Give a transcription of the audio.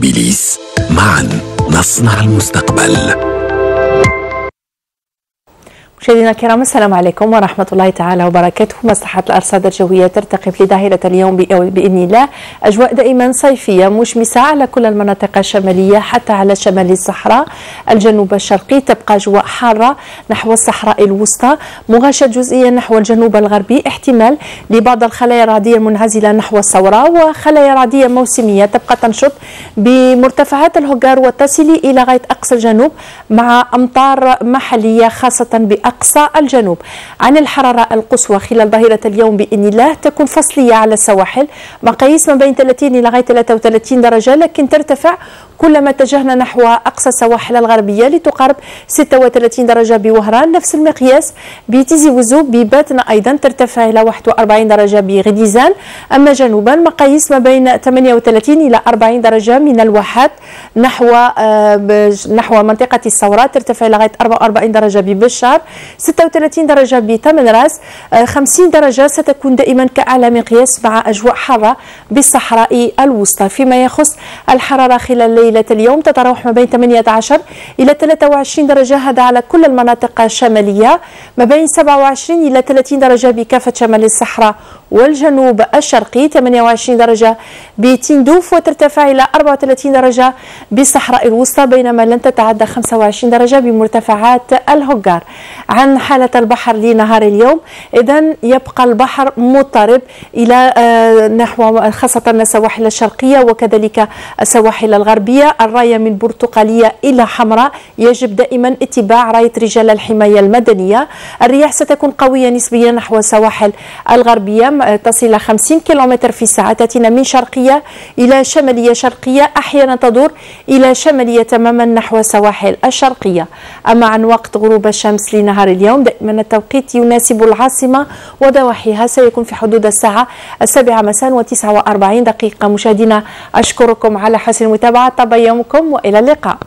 موبيليس. معا. نصنع المستقبل. مشاهدينا الكرام السلام عليكم ورحمة الله تعالى وبركاته. مصلحة الأرصاد الجوية ترتقي في ظاهرة اليوم بإذن الله. أجواء دائما صيفية مشمسة على كل المناطق الشمالية حتى على شمال الصحراء. الجنوب الشرقي تبقى أجواء حارة نحو الصحراء الوسطى. مغاشة جزئيا نحو الجنوب الغربي. احتمال لبعض الخلايا الرعدية المنعزلة نحو الثورة وخلايا رعدية موسمية تبقى تنشط بمرتفعات الهجار وتصل إلى غاية أقصى الجنوب مع أمطار محلية خاصة بأقصى أقصى الجنوب. عن الحرارة القصوى خلال ظهيرة اليوم بإذن الله تكون فصلية على السواحل. مقاييس ما بين 30 إلى غاية 33 درجة لكن ترتفع كلما اتجهنا نحو أقصى السواحل الغربية لتقارب 36 درجة بوهران. نفس المقياس بتيزي وزو بباتنا أيضا ترتفع إلى 41 درجة بغديزان أما جنوبا مقاييس ما بين 38 إلى 40 درجة من الواحات نحو آه، نحو منطقة الثورة ترتفع إلى غاية 44 درجة ببشار. 36 درجة بتمن راس 50 آه، درجة ستكون دائما كأعلى مقياس مع أجواء حارة بالصحراء الوسطى. فيما يخص الحرارة خلال ليلة اليوم تتراوح ما بين 18 إلى 23 درجة. هذا على كل المناطق الشمالية. ما بين 27 إلى 30 درجة بكافة شمال الصحراء والجنوب الشرقي 28 درجة بتندوف وترتفع إلى 34 درجة بالصحراء الوسطى بينما لن تتعدى 25 درجة بمرتفعات الهجار. عن حالة البحر لنهار اليوم. إذا يبقى البحر مضطرب إلى آه، نحو خاصة السواحل الشرقية وكذلك السواحل الغربية. الراية من برتقالية إلى حمراء يجب دائما اتباع راية رجال الحماية المدنية. الرياح ستكون قوية نسبيا نحو السواحل الغربية. تصل إلى 50 كم في الساعة. تأتينا من شرقية إلى شمالية شرقية. أحيانا تدور إلى شمالية تماما نحو السواحل الشرقية. أما عن وقت غروب الشمس لنهار اليوم دائما التوقيت يناسب العاصمة وضواحيها سيكون في حدود الساعة السابعة مساء و49 دقيقة. مشاهدينا أشكركم على حسن المتابعة. طاب يومكم وإلى اللقاء.